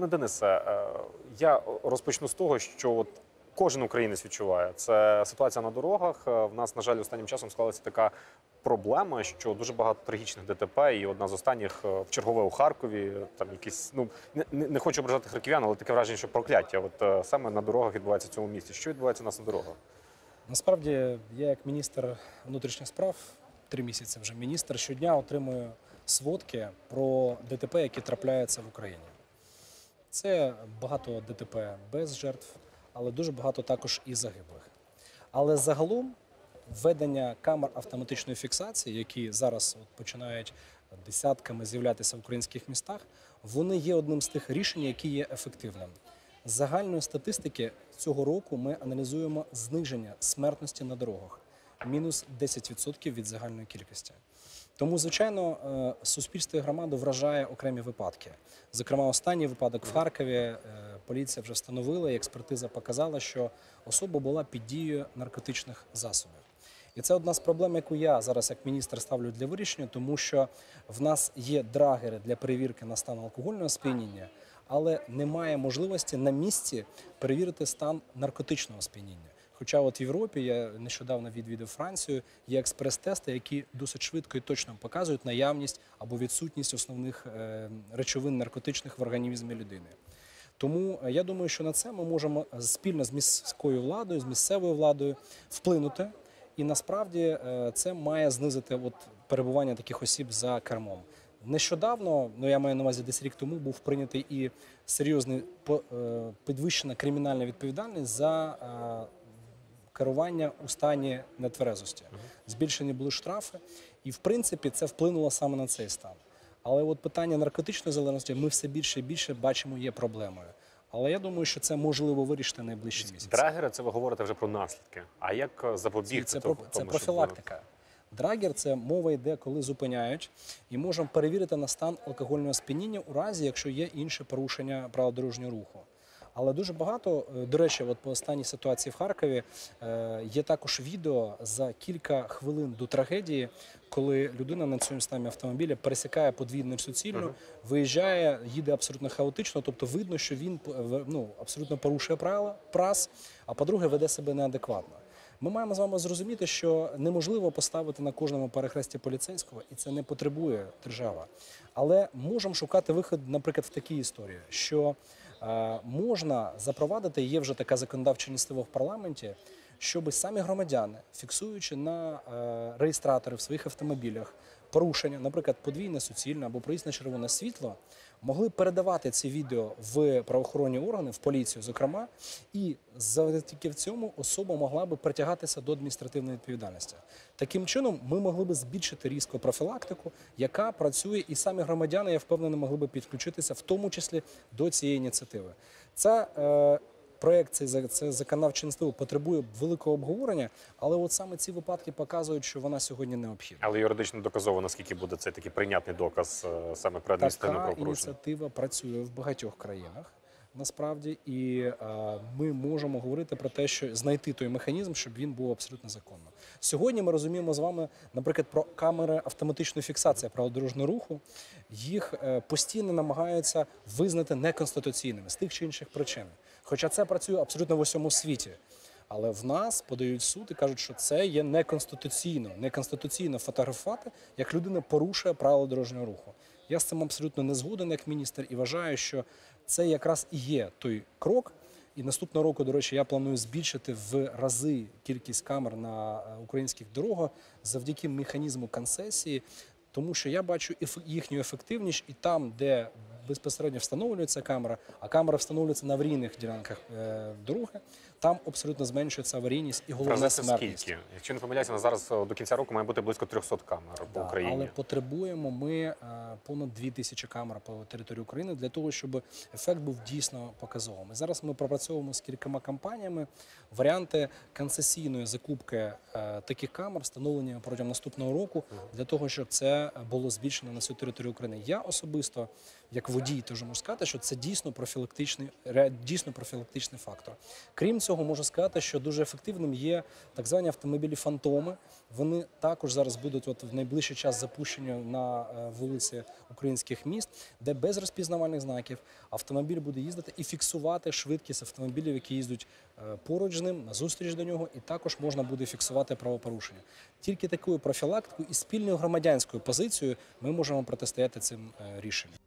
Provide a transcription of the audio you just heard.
Пане Денисе, е, я розпочну з того, що от кожен українець відчуває. Це ситуація на дорогах. Е, В нас, на жаль, останнім часом склалася така проблема, що дуже багато трагічних ДТП, і одна з останніх е, в чергове у Харкові. Там якісь ну не, не хочу ображати харків'ян, але таке враження, що прокляття. От саме на дорогах відбувається в цьому місті. Що відбувається у нас на дорогах? Насправді, я як міністр внутрішніх справ, три місяці вже міністр, щодня отримую сводки про ДТП, які трапляються в Україні. Це багато ДТП без жертв, але дуже багато також і загиблих. Але загалом введення камер автоматичної фіксації, які зараз от починають десятками з'являтися в українських містах, вони є одним з тих рішень, які є ефективним. З загальної статистики цього року ми аналізуємо зниження смертності на дорогах мінус 10% від загальної кількості. Тому, звичайно, е, суспільство і громаду вражає окремі випадки. Зокрема, останній випадок в Харкові е, поліція вже встановила, і експертиза показала, що особа була під дією наркотичних засобів. І це одна з проблем, яку я зараз як міністр ставлю для вирішення, тому що в нас є драгери для перевірки на стан алкогольного сп'яніння, але немає можливості на місці перевірити стан наркотичного сп'яніння. Хоча от в Європі я нещодавно відвідав Францію, є експрес-тести, які досить швидко і точно показують наявність або відсутність основних е, речовин наркотичних в організмі людини. Тому е, я думаю, що на це ми можемо спільно з міською владою, з місцевою владою вплинути. І насправді е, це має знизити от перебування таких осіб за кермом. Нещодавно, ну я маю на увазі десь рік тому, був прийнятий і серйозний е, підвищена кримінальна відповідальність за е, керування у стані нетверезості. Збільшені були штрафи, і в принципі це вплинуло саме на цей стан. Але от питання наркотичної залежності ми все більше і більше бачимо є проблемою. Але я думаю, що це можливо вирішити найближчі місяці. Драгери, це ви говорите вже про наслідки. А як е, запобігти Це, про, це тому, щоб профілактика. Драгер це мова йде, коли зупиняють, і можемо перевірити на стан алкогольного сп'яніння у разі, якщо є інше порушення правил дорожнього руху. Але дуже багато, е, до речі, от по останній ситуації в Харкові е, є також відео за кілька хвилин до трагедії, коли людина на цьому стані автомобіля пересікає подвійну суцільну, виїжджає, їде абсолютно хаотично, тобто видно, що він е, ну, абсолютно порушує правила, прас, а по-друге, веде себе неадекватно. Ми маємо з вами зрозуміти, що неможливо поставити на кожному перехресті поліцейського, і це не потребує держава. Але можемо шукати вихід, наприклад, в такій історії, що можна запровадити, є вже така законодавча ініціатива в парламенті, щоб самі громадяни, фіксуючи на е, реєстратори в своїх автомобілях порушення, наприклад, подвійне суцільне або проїзд на червоне світло, могли передавати ці відео в правоохоронні органи, в поліцію, зокрема, і завдяки в цьому особа могла би притягатися до адміністративної відповідальності. Таким чином, ми могли би збільшити різко профілактику, яка працює, і самі громадяни, я впевнений, могли би підключитися, в тому числі до цієї ініціативи. Це е, проект, цей це законодавче ініціатива потребує великого обговорення, але от саме ці випадки показують, що вона сьогодні необхідна. Але юридично доказово, наскільки буде цей такий прийнятний доказ е, саме про адміністративне Така ініціатива працює в багатьох країнах. Насправді, і е, ми можемо говорити про те, що знайти той механізм, щоб він був абсолютно законно. Сьогодні ми розуміємо з вами, наприклад, про камери автоматичної фіксації праводорожнього руху. Їх е, постійно намагаються визнати неконституційними з тих чи інших причин. Хоча це працює абсолютно в усьому світі. Але в нас подають суд і кажуть, що це є неконституційно. Неконституційно фотографувати, як людина порушує правила дорожнього руху. Я з цим абсолютно не згоден як міністр і вважаю, що це якраз і є той крок. І наступного року, до речі, я планую збільшити в рази кількість камер на е, українських дорогах завдяки механізму концесії, тому що я бачу їхню ефективність і там, де безпосередньо встановлюється камера, а камера встановлюється на аварійних ділянках е, дороги, там абсолютно зменшується аварійність і головне це смертність. скільки? Якщо не помиляюся, на зараз е, до кінця року має бути близько 300 камер по Да, Україні. але потребуємо ми е, понад 2 тисячі камер по території України для того, щоб ефект був дійсно показовим. І зараз ми пропрацьовуємо з кількома компаніями варіанти концесійної закупки е, таких камер, встановлення протягом наступного року, для того, щоб це було збільшено на всю територію України. Я особисто як водій, теж можу сказати, що це дійсно профілактичний, дійсно профілактичний фактор. Крім цього, можу сказати, що дуже ефективним є так звані автомобілі фантоми. Вони також зараз будуть от в найближчий час запущені на е, вулиці українських міст, де без розпізнавальних знаків автомобіль буде їздити і фіксувати швидкість автомобілів, які їздять е, поруч з ним, назустріч до нього, і також можна буде фіксувати правопорушення. Тільки такою профілактикою і спільною громадянською позицією ми можемо протистояти цим е, рішенням.